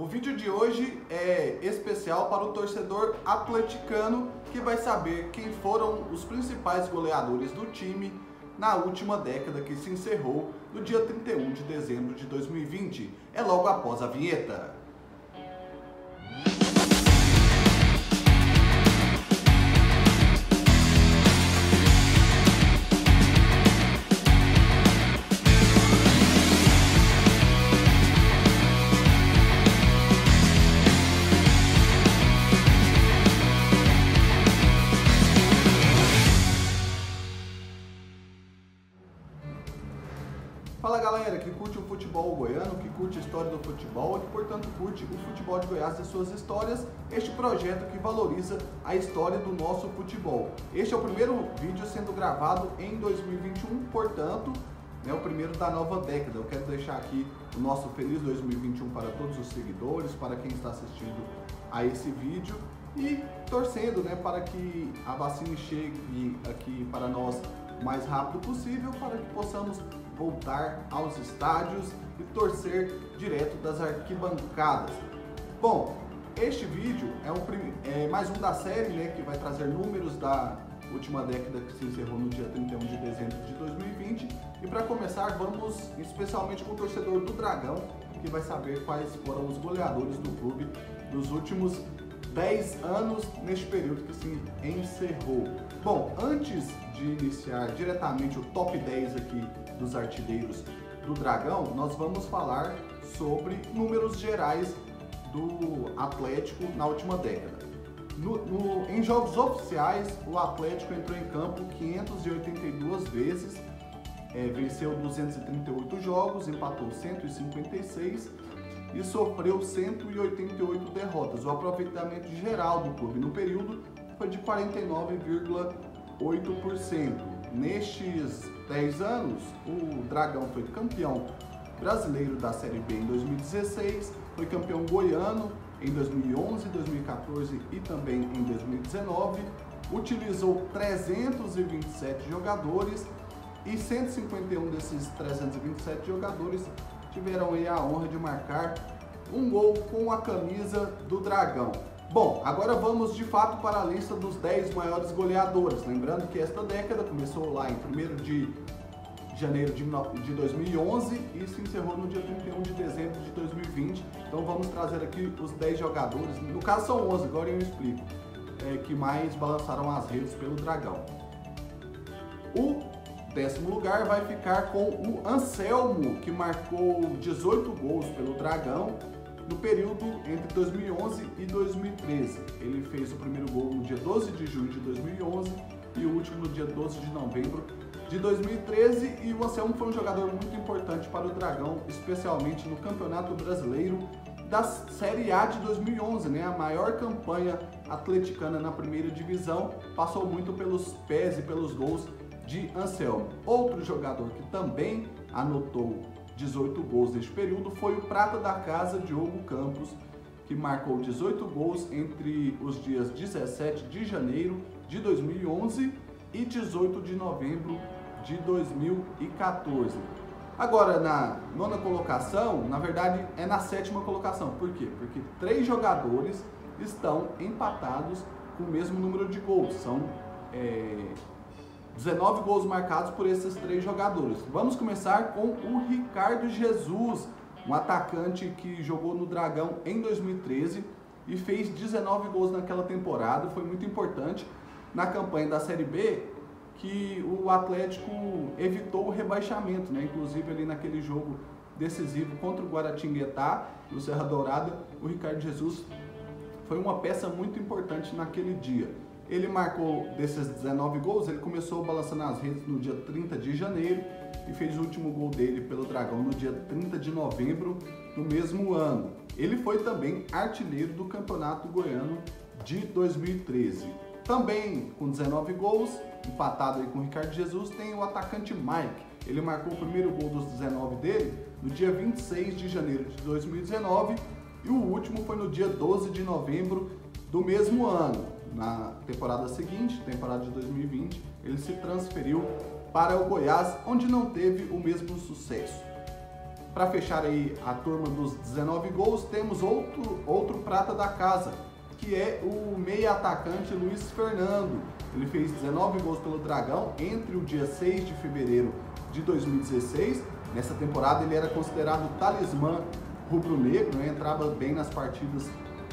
O vídeo de hoje é especial para o torcedor atleticano que vai saber quem foram os principais goleadores do time na última década que se encerrou no dia 31 de dezembro de 2020. É logo após a vinheta. Fala galera que curte o futebol goiano, que curte a história do futebol e que portanto curte o futebol de Goiás e suas histórias, este projeto que valoriza a história do nosso futebol. Este é o primeiro vídeo sendo gravado em 2021, portanto, é o primeiro da nova década. Eu quero deixar aqui o nosso feliz 2021 para todos os seguidores, para quem está assistindo a esse vídeo e torcendo né, para que a vacina chegue aqui para nós o mais rápido possível para que possamos voltar aos estádios e torcer direto das arquibancadas. Bom, este vídeo é, um, é mais um da série né, que vai trazer números da última década que se encerrou no dia 31 de dezembro de 2020. E para começar, vamos especialmente com o torcedor do Dragão, que vai saber quais foram os goleadores do clube nos últimos 10 anos neste período que se encerrou. Bom, antes de iniciar diretamente o top 10 aqui dos artilheiros do Dragão, nós vamos falar sobre números gerais do Atlético na última década. No, no, em jogos oficiais, o Atlético entrou em campo 582 vezes, é, venceu 238 jogos, empatou 156 e sofreu 188 derrotas. O aproveitamento geral do clube no período foi de 49,8%. Nestes 10 anos, o Dragão foi campeão brasileiro da Série B em 2016, foi campeão goiano em 2011, 2014 e também em 2019, utilizou 327 jogadores e 151 desses 327 jogadores tiveram a honra de marcar um gol com a camisa do Dragão. Bom, agora vamos de fato para a lista dos 10 maiores goleadores. Lembrando que esta década começou lá em 1 de janeiro de 2011 e se encerrou no dia 31 de dezembro de 2020. Então vamos trazer aqui os 10 jogadores, no caso são 11, agora eu explico, é, que mais balançaram as redes pelo Dragão. O décimo lugar vai ficar com o Anselmo, que marcou 18 gols pelo Dragão no período entre 2011 e 2013. Ele fez o primeiro gol no dia 12 de junho de 2011 e o último no dia 12 de novembro de 2013 e o Anselmo foi um jogador muito importante para o Dragão, especialmente no Campeonato Brasileiro da Série A de 2011, né? A maior campanha atleticana na primeira divisão, passou muito pelos pés e pelos gols de Anselmo. Outro jogador que também anotou 18 gols neste período foi o prata da casa Diogo Campos, que marcou 18 gols entre os dias 17 de janeiro de 2011 e 18 de novembro de 2014. Agora, na nona colocação, na verdade é na sétima colocação. Por quê? Porque três jogadores estão empatados com o mesmo número de gols. São é, 19 gols marcados por esses três jogadores. Vamos começar com o Ricardo Jesus, um atacante que jogou no Dragão em 2013 e fez 19 gols naquela temporada, foi muito importante na campanha da Série B que o Atlético evitou o rebaixamento, né? Inclusive ali naquele jogo decisivo contra o Guaratinguetá, no Serra Dourada, o Ricardo Jesus foi uma peça muito importante naquele dia. Ele marcou desses 19 gols, ele começou balançando as redes no dia 30 de janeiro e fez o último gol dele pelo Dragão no dia 30 de novembro do mesmo ano. Ele foi também artilheiro do Campeonato Goiano de 2013. Também com 19 gols, empatado aí com o Ricardo Jesus, tem o atacante Mike. Ele marcou o primeiro gol dos 19 dele no dia 26 de janeiro de 2019 e o último foi no dia 12 de novembro do mesmo ano na temporada seguinte, temporada de 2020, ele se transferiu para o Goiás, onde não teve o mesmo sucesso. para fechar aí a turma dos 19 gols, temos outro, outro prata da casa, que é o meia atacante Luiz Fernando. Ele fez 19 gols pelo Dragão entre o dia 6 de fevereiro de 2016. Nessa temporada ele era considerado talismã rubro-negro, né? entrava bem nas partidas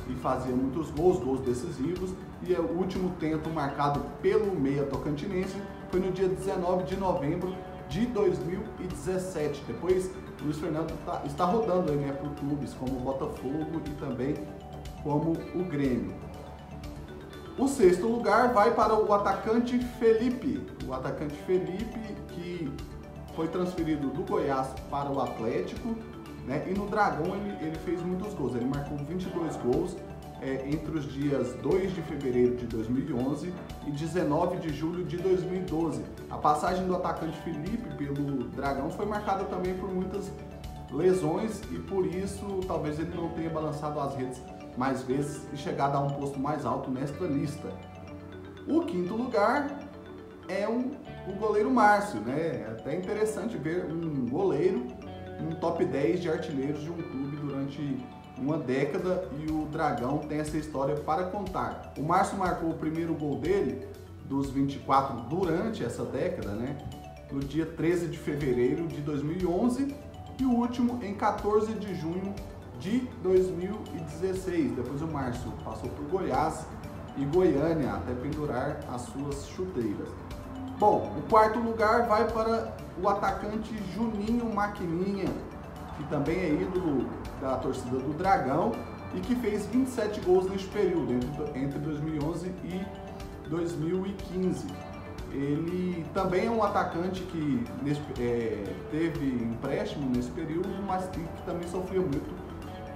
e fazia muitos gols, gols decisivos. E o último tento marcado pelo meia tocantinense foi no dia 19 de novembro de 2017. Depois, Luiz Fernando tá, está rodando né, por clubes como o Botafogo e também como o Grêmio. O sexto lugar vai para o atacante Felipe. O atacante Felipe que foi transferido do Goiás para o Atlético. Né? E no Dragão ele, ele fez muitos gols. Ele marcou 22 gols é, entre os dias 2 de fevereiro de 2011 e 19 de julho de 2012. A passagem do atacante Felipe pelo Dragão foi marcada também por muitas lesões e por isso talvez ele não tenha balançado as redes mais vezes e chegado a um posto mais alto nesta lista. O quinto lugar é um, o goleiro Márcio, né? É até interessante ver um goleiro um top 10 de artilheiros de um clube durante uma década e o Dragão tem essa história para contar. O Márcio marcou o primeiro gol dele dos 24 durante essa década, né? No dia 13 de fevereiro de 2011 e o último em 14 de junho de 2016. Depois o Márcio passou por Goiás e Goiânia até pendurar as suas chuteiras. Bom, o quarto lugar vai para o atacante Juninho Maquininha, que também é ídolo da torcida do Dragão e que fez 27 gols neste período, entre, entre 2011 e 2015. Ele também é um atacante que é, teve empréstimo nesse período, mas que, também sofreu muito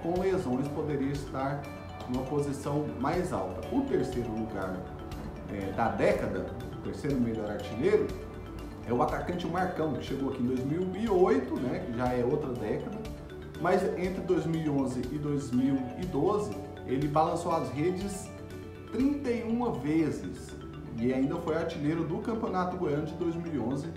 com lesões, poderia estar numa posição mais alta. O terceiro lugar é, da década, terceiro melhor artilheiro, é o atacante Marcão, que chegou aqui em 2008, né, que já é outra década, mas entre 2011 e 2012 ele balançou as redes 31 vezes e ainda foi artilheiro do Campeonato Goiano de 2011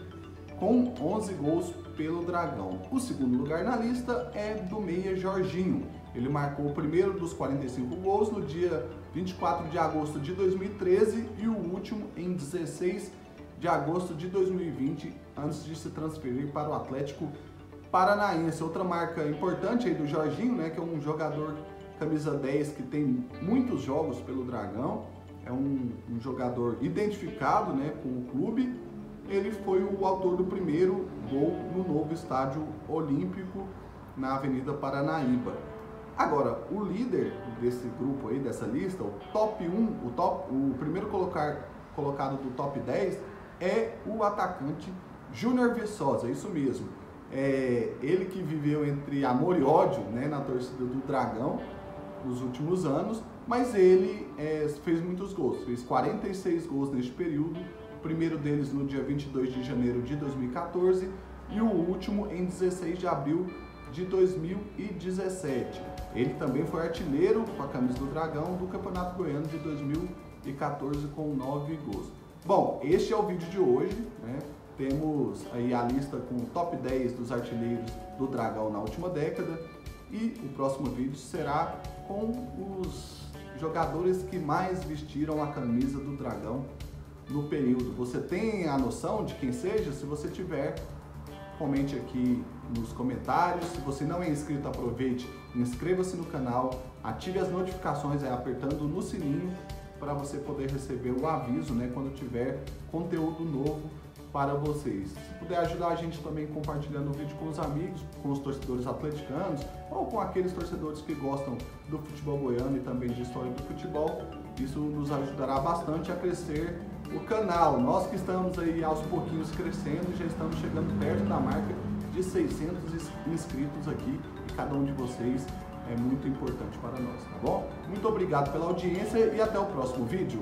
com 11 gols pelo Dragão. O segundo lugar na lista é do meia Jorginho. Ele marcou o primeiro dos 45 gols no dia 24 de agosto de 2013 e o último em 16 de agosto de 2020, antes de se transferir para o Atlético Paranaense. Outra marca importante aí do Jorginho, né, que é um jogador camisa 10 que tem muitos jogos pelo Dragão, é um, um jogador identificado né, com o clube. Ele foi o autor do primeiro gol no novo estádio olímpico na Avenida Paranaíba. Agora, o líder desse grupo aí, dessa lista, o top 1, o, top, o primeiro colocar, colocado do top 10 é o atacante Júnior Viçosa, isso mesmo. É, ele que viveu entre amor e ódio né, na torcida do Dragão nos últimos anos, mas ele é, fez muitos gols, fez 46 gols neste período, o primeiro deles no dia 22 de janeiro de 2014 e o último em 16 de abril de 2017. Ele também foi artilheiro com a camisa do Dragão do Campeonato Goiano de 2014 com 9 gols. Bom, este é o vídeo de hoje, né? Temos aí a lista com o top 10 dos artilheiros do Dragão na última década e o próximo vídeo será com os jogadores que mais vestiram a camisa do Dragão no período. Você tem a noção de quem seja? Se você tiver, comente aqui nos comentários. Se você não é inscrito, aproveite, inscreva-se no canal, ative as notificações aí, apertando no sininho para você poder receber o aviso né, quando tiver conteúdo novo para vocês. Se puder ajudar a gente também compartilhando o vídeo com os amigos, com os torcedores atleticanos ou com aqueles torcedores que gostam do futebol goiano e também de história do futebol, isso nos ajudará bastante a crescer o canal. Nós que estamos aí aos pouquinhos crescendo, já estamos chegando perto da marca de 600 inscritos aqui e cada um de vocês é muito importante para nós, tá bom? Muito obrigado pela audiência e até o próximo vídeo.